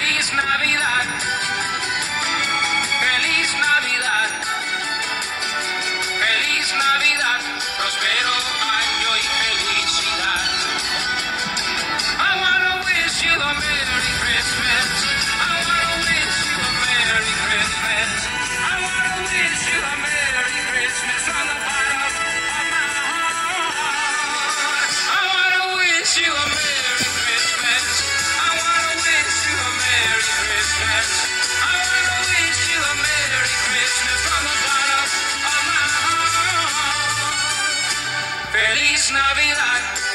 He's not Feliz Navidad.